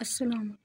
السلام